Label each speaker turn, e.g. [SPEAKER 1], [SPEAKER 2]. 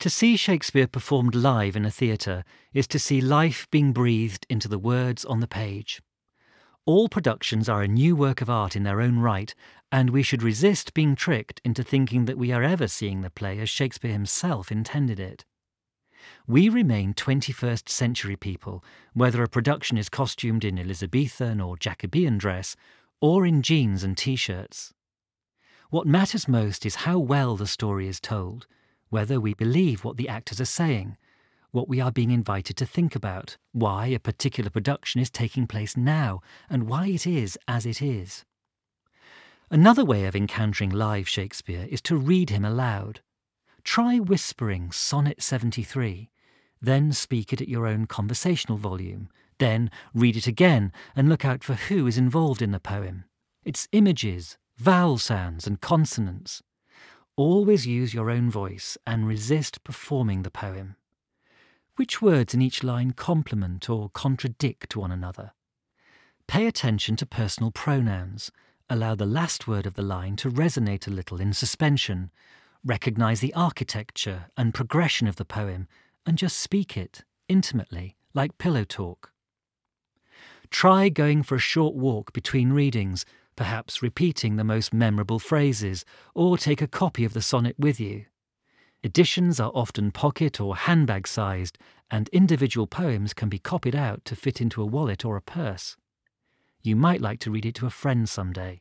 [SPEAKER 1] To see Shakespeare performed live in a theatre is to see life being breathed into the words on the page. All productions are a new work of art in their own right, and we should resist being tricked into thinking that we are ever seeing the play as Shakespeare himself intended it. We remain 21st century people, whether a production is costumed in Elizabethan or Jacobean dress, or in jeans and t shirts. What matters most is how well the story is told whether we believe what the actors are saying, what we are being invited to think about, why a particular production is taking place now, and why it is as it is. Another way of encountering live Shakespeare is to read him aloud. Try whispering Sonnet 73, then speak it at your own conversational volume, then read it again and look out for who is involved in the poem, its images, vowel sounds, and consonants. Always use your own voice and resist performing the poem. Which words in each line complement or contradict one another? Pay attention to personal pronouns. Allow the last word of the line to resonate a little in suspension. Recognize the architecture and progression of the poem and just speak it intimately, like pillow talk. Try going for a short walk between readings perhaps repeating the most memorable phrases, or take a copy of the sonnet with you. Editions are often pocket or handbag sized, and individual poems can be copied out to fit into a wallet or a purse. You might like to read it to a friend someday.